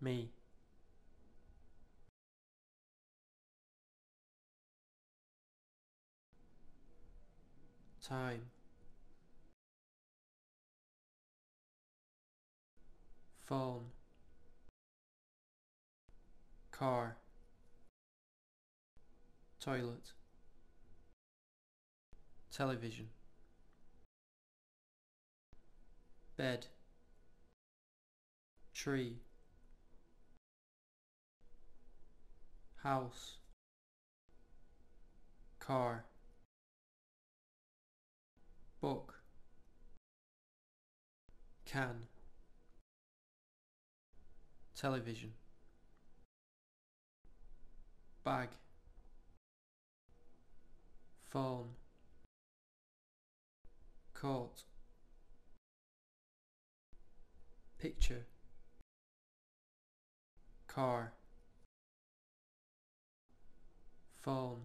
me time. Phone. Car. Toilet. Television. Bed. Tree house car book can television bag phone coat picture car phone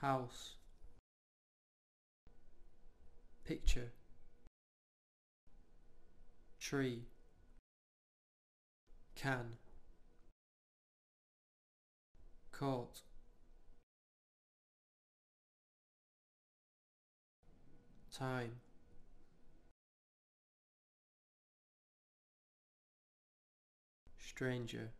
house picture tree can coat time stranger